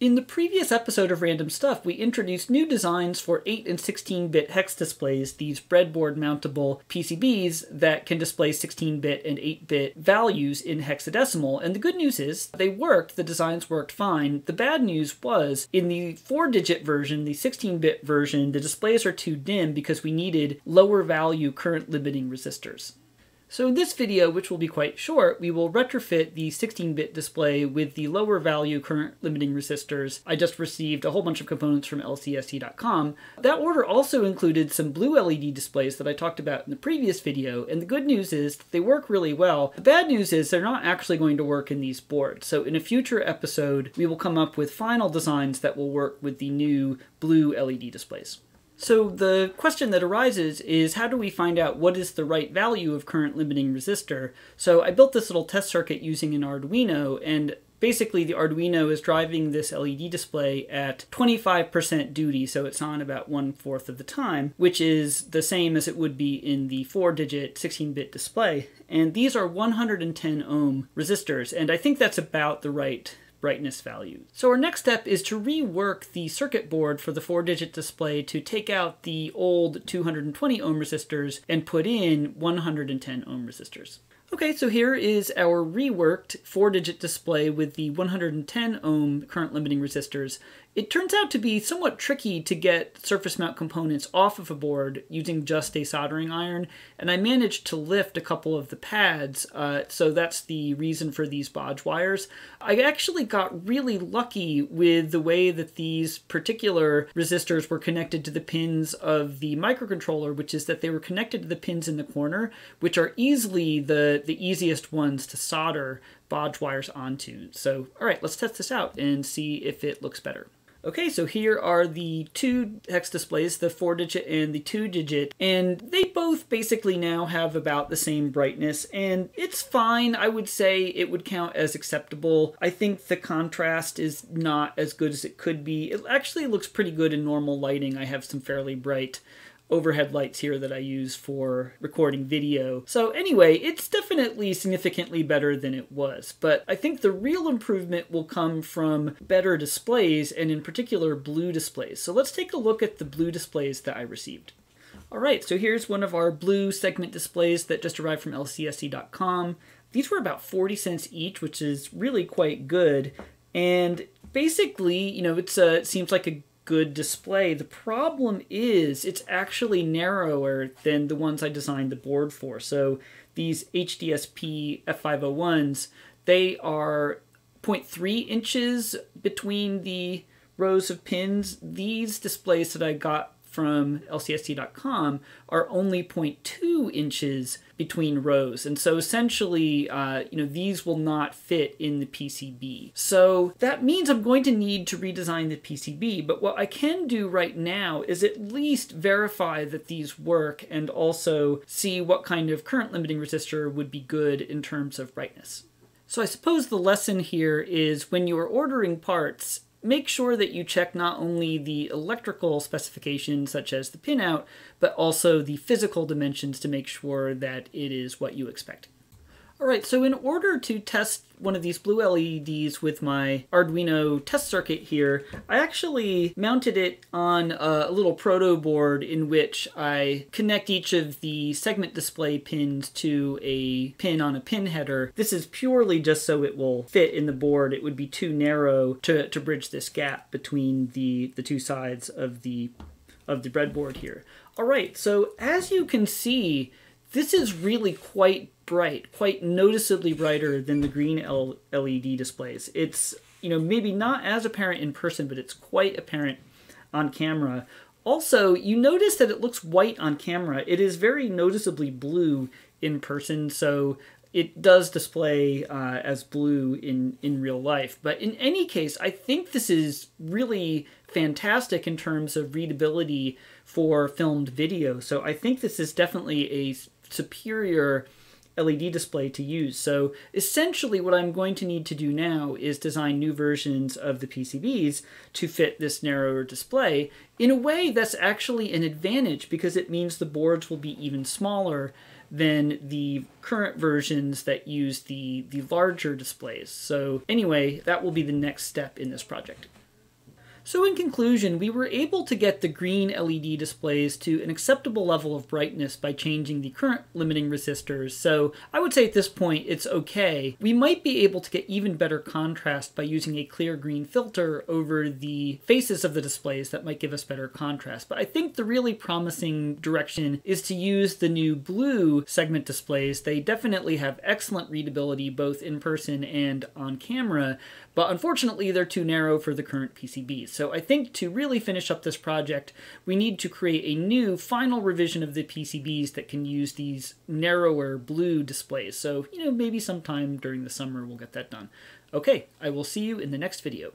In the previous episode of Random Stuff, we introduced new designs for 8 and 16 bit hex displays, these breadboard mountable PCBs that can display 16 bit and 8 bit values in hexadecimal. And the good news is they worked, the designs worked fine. The bad news was in the 4 digit version, the 16 bit version, the displays are too dim because we needed lower value current limiting resistors. So in this video, which will be quite short, we will retrofit the 16-bit display with the lower value current limiting resistors. I just received a whole bunch of components from lcsc.com. That order also included some blue LED displays that I talked about in the previous video, and the good news is they work really well. The bad news is they're not actually going to work in these boards. So in a future episode, we will come up with final designs that will work with the new blue LED displays. So the question that arises is how do we find out what is the right value of current limiting resistor? So I built this little test circuit using an Arduino and basically the Arduino is driving this LED display at 25% duty, so it's on about one fourth of the time, which is the same as it would be in the four digit 16 bit display. And these are 110 ohm resistors, and I think that's about the right brightness value. So our next step is to rework the circuit board for the 4-digit display to take out the old 220 ohm resistors and put in 110 ohm resistors. Okay, so here is our reworked 4-digit display with the 110 ohm current limiting resistors. It turns out to be somewhat tricky to get surface mount components off of a board using just a soldering iron, and I managed to lift a couple of the pads, uh, so that's the reason for these bodge wires. I actually got really lucky with the way that these particular resistors were connected to the pins of the microcontroller, which is that they were connected to the pins in the corner, which are easily the, the easiest ones to solder bodge wires onto. So, all right, let's test this out and see if it looks better. Okay, so here are the two hex displays, the 4-digit and the 2-digit, and they both basically now have about the same brightness, and it's fine. I would say it would count as acceptable. I think the contrast is not as good as it could be. It actually looks pretty good in normal lighting. I have some fairly bright overhead lights here that I use for recording video. So anyway, it's definitely significantly better than it was, but I think the real improvement will come from better displays and in particular blue displays. So let's take a look at the blue displays that I received. Alright, so here's one of our blue segment displays that just arrived from lcsc.com. These were about 40 cents each, which is really quite good. And basically, you know, it's a, it seems like a good display. The problem is it's actually narrower than the ones I designed the board for. So these HDSP F501s, they are 0.3 inches between the rows of pins. These displays that I got from lcsc.com are only 0.2 inches between rows. And so essentially, uh, you know, these will not fit in the PCB. So that means I'm going to need to redesign the PCB. But what I can do right now is at least verify that these work and also see what kind of current limiting resistor would be good in terms of brightness. So I suppose the lesson here is when you are ordering parts, make sure that you check not only the electrical specifications such as the pinout, but also the physical dimensions to make sure that it is what you expect. All right, so in order to test one of these blue LEDs with my Arduino test circuit here, I actually mounted it on a little proto board in which I connect each of the segment display pins to a pin on a pin header. This is purely just so it will fit in the board. It would be too narrow to, to bridge this gap between the, the two sides of the, of the breadboard here. All right, so as you can see, this is really quite bright, quite noticeably brighter than the green LED displays. It's, you know, maybe not as apparent in person, but it's quite apparent on camera. Also, you notice that it looks white on camera. It is very noticeably blue in person, so it does display uh, as blue in, in real life. But in any case, I think this is really fantastic in terms of readability for filmed video. So I think this is definitely a superior LED display to use. So essentially what I'm going to need to do now is design new versions of the PCBs to fit this narrower display. In a way, that's actually an advantage because it means the boards will be even smaller than the current versions that use the, the larger displays. So anyway, that will be the next step in this project. So in conclusion, we were able to get the green LED displays to an acceptable level of brightness by changing the current limiting resistors, so I would say at this point it's okay. We might be able to get even better contrast by using a clear green filter over the faces of the displays that might give us better contrast, but I think the really promising direction is to use the new blue segment displays. They definitely have excellent readability both in person and on camera, but unfortunately they're too narrow for the current PCBs. So I think to really finish up this project, we need to create a new final revision of the PCBs that can use these narrower blue displays. So, you know, maybe sometime during the summer we'll get that done. Okay, I will see you in the next video.